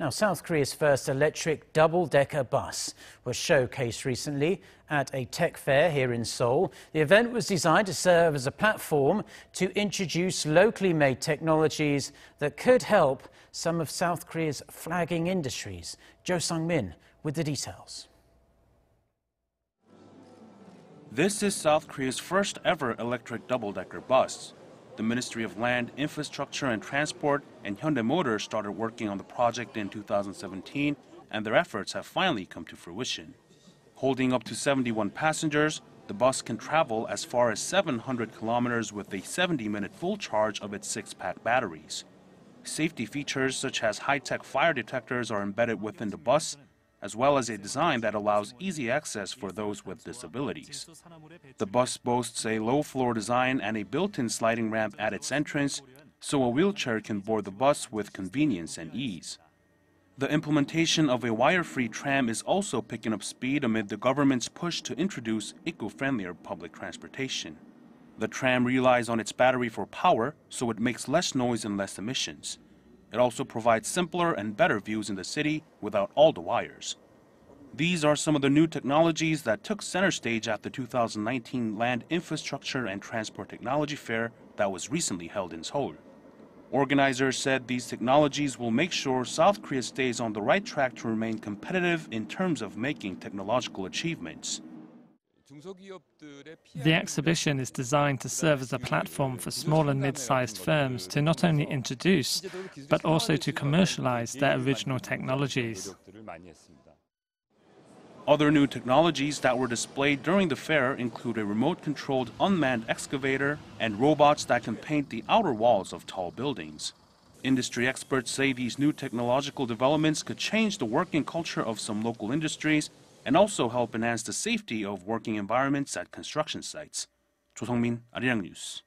Now, South Korea's first electric double-decker bus was showcased recently at a tech fair here in Seoul. The event was designed to serve as a platform to introduce locally made technologies that could help some of South Korea's flagging industries. Cho Sung-min with the details. This is South Korea's first ever electric double-decker bus. The Ministry of Land, Infrastructure and Transport and Hyundai Motors started working on the project in 2017, and their efforts have finally come to fruition. Holding up to 71 passengers, the bus can travel as far as 700 kilometers with a 70-minute full charge of its six-pack batteries. Safety features such as high-tech fire detectors are embedded within the bus, as well as a design that allows easy access for those with disabilities. The bus boasts a low-floor design and a built-in sliding ramp at its entrance, so a wheelchair can board the bus with convenience and ease. The implementation of a wire-free tram is also picking up speed amid the government's push to introduce eco-friendlier public transportation. The tram relies on its battery for power, so it makes less noise and less emissions. It also provides simpler and better views in the city without all the wires. These are some of the new technologies that took center stage at the 2019 Land Infrastructure and Transport Technology Fair that was recently held in Seoul. Organizers said these technologies will make sure South Korea stays on the right track to remain competitive in terms of making technological achievements. The exhibition is designed to serve as a platform for small and mid-sized firms to not only introduce, but also to commercialize their original technologies. Other new technologies that were displayed during the fair include a remote-controlled unmanned excavator and robots that can paint the outer walls of tall buildings. Industry experts say these new technological developments could change the working culture of some local industries and also help enhance the safety of working environments at construction sites. 조성민, 아리랑 뉴스.